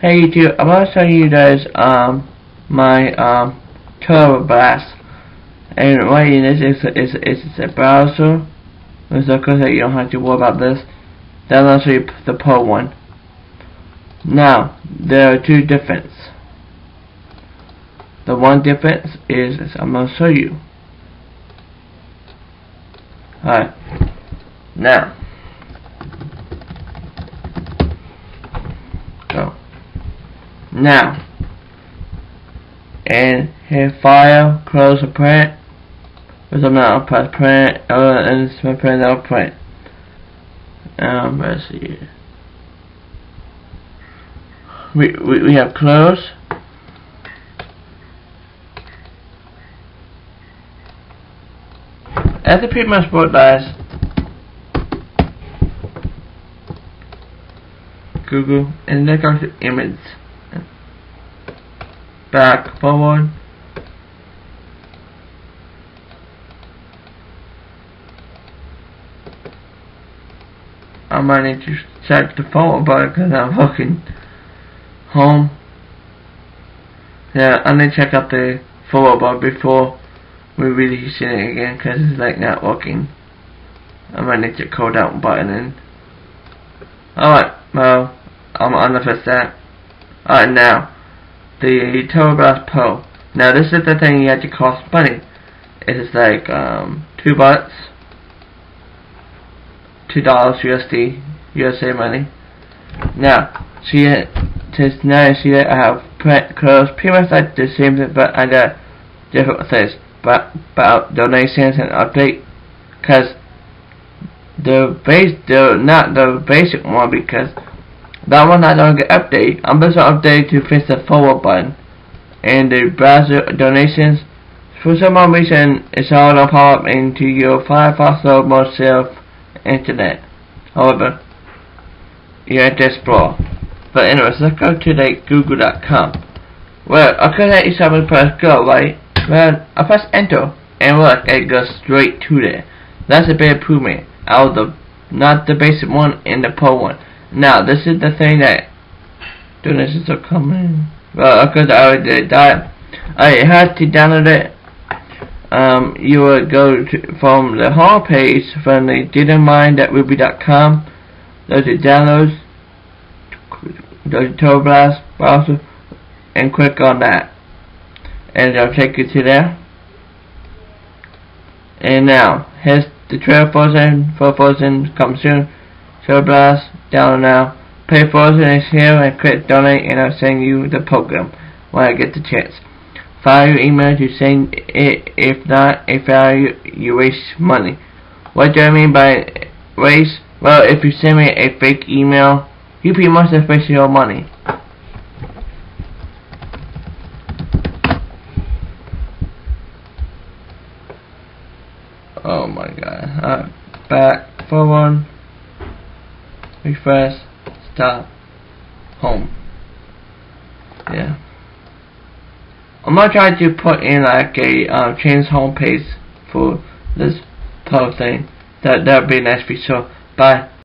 Hey YouTube, I'm gonna show you guys um my um Turboblast. And what it is is is is a browser. It's okay that you don't have to worry about this. Then I'll show you the Pro one. Now, there are two difference. The one difference is, is I'm gonna show you. Alright. Now go. Now and hit file, close the print. Because I'm not press print, oh, and print, I'll print. Um, let's see. We, we, we have close. After pretty much both dies, Google and then go to image. Back, forward. I might need to check the forward button because I'm fucking home. Yeah, I need to check out the forward button before we release it again because it's like not working. I might need to code out button in. Alright, well, I'm on the first step. Alright, now, the Blast Pro. Now, this is the thing you have to cost money. It's like, um, two bucks, two dollars USD, USA money. Now, see it, just now you see that I have print clothes, pretty much like the same thing, but I got different things. But about donations and update, cause the base, the not the basic one because that one I don't get update. I'm just update to fix the forward button and the browser donations. For some reason, it's all gonna pop up into your Firefox or Mozilla internet. However, you have to explore. But anyways, let's go to like Google.com. Well, I could have you press go, right? Well, I press enter, and look, it goes straight to there. That's a big improvement out of the, not the basic one and the pro one. Now, this is the thing that donations are coming. Well, because I already did that. I had to download it. Um, you would go to, from the home page from the didn'tmind.ruby.com. Go to downloads. Go to Turboblast browser and click on that, and it'll take you to there. And now, here's the trail frozen, for frozen, come soon. Turboblast down now. Pay for it here and click donate and I'll send you the program when I get the chance. File your email to send it. If not, a file you waste money. What do I mean by waste? Well, if you send me a fake email, you pretty much have wasted your money. Oh my god. Uh, back, forward refresh, stop, home. Yeah. I'm gonna try to put in like a uh, change home page for this whole thing. That that would be a nice feature. Bye.